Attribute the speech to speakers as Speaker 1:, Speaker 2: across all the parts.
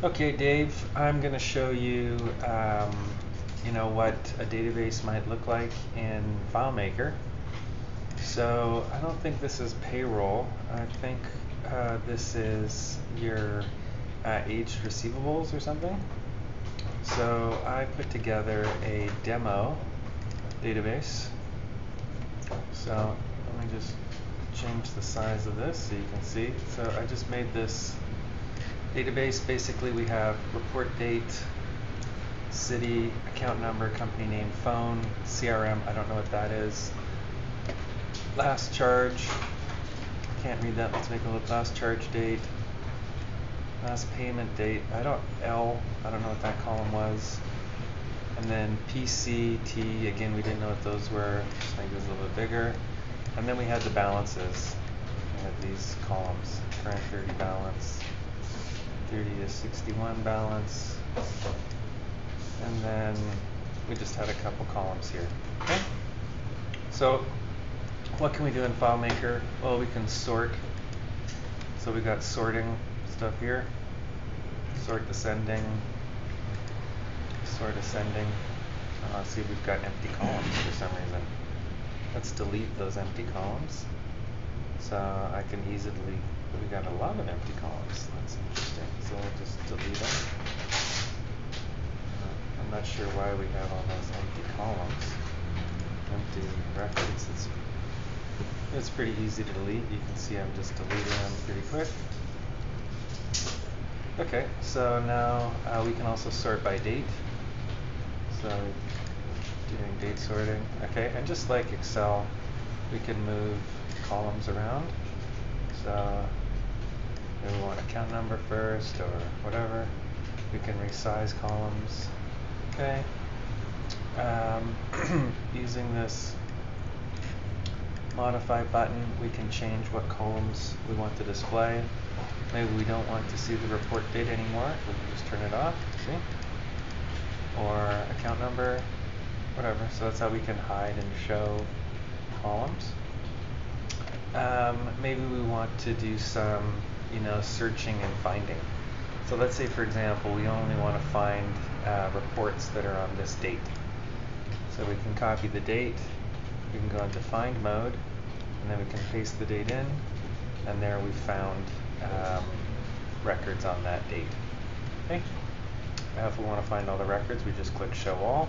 Speaker 1: Okay, Dave, I'm going to show you, um, you know, what a database might look like in FileMaker. So I don't think this is payroll. I think uh, this is your uh, aged receivables or something. So I put together a demo database. So let me just change the size of this so you can see. So I just made this database, basically we have report date, city, account number, company name, phone, CRM, I don't know what that is. Last charge, can't read that, let's make a look, last charge date, last payment date, I don't, L, I don't know what that column was. And then PCT, again, we didn't know what those were, just make this a little bit bigger. And then we had the balances. We had these columns, current 30 balance, 30 to 61 balance. And then we just had a couple columns here. Okay? So what can we do in FileMaker? Well, we can sort. So we got sorting stuff here. Sort descending. Sort ascending. Uh, see, we've got empty columns for some reason. Let's delete those empty columns. So I can easily, we got a lot of empty columns. That's interesting. So we'll just delete them. Uh, I'm not sure why we have all those empty columns, empty records. It's, it's pretty easy to delete. You can see I'm just deleting them pretty quick. Okay, so now uh, we can also sort by date. So doing date sorting. Okay, and just like Excel, we can move columns around. So maybe we want account number first or whatever. We can resize columns. Okay. Um, using this modify button, we can change what columns we want to display. Maybe we don't want to see the report date anymore. We can just turn it off. See? Or account number, whatever. So that's how we can hide and show columns. Um, maybe we want to do some, you know, searching and finding. So let's say, for example, we only want to find uh, reports that are on this date. So we can copy the date, we can go into find mode, and then we can paste the date in, and there we found um, records on that date. Okay. Now if we want to find all the records, we just click show all.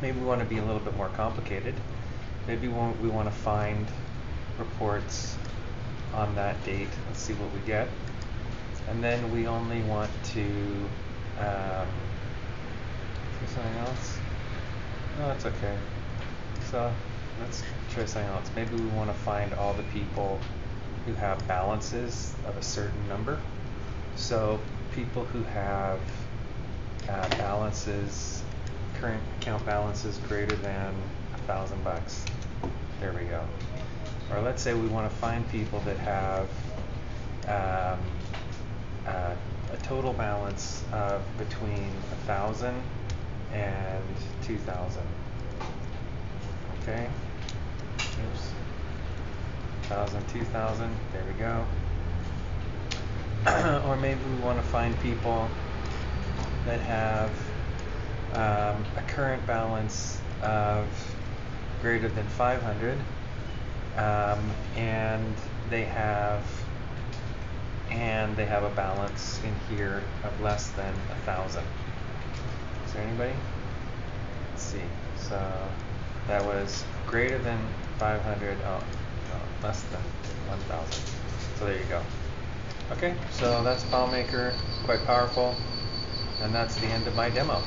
Speaker 1: Maybe we want to be a little bit more complicated. Maybe we want, we want to find reports on that date. Let's see what we get. And then we only want to um, something else. No, that's okay. So let's try something else. Maybe we want to find all the people who have balances of a certain number. So people who have uh, balances, current account balances greater than a thousand bucks. There we go. Or let's say we want to find people that have um, uh, a total balance of between a thousand and two thousand. Okay. Oops. Thousand, two thousand. There we go. or maybe we want to find people that have um, a current balance of greater than 500 um, and they have and they have a balance in here of less than a thousand. Is there anybody? Let's see. So that was greater than 500. Oh, no, less than 1,000. So there you go. Okay, so that's FileMaker, quite powerful, and that's the end of my demo.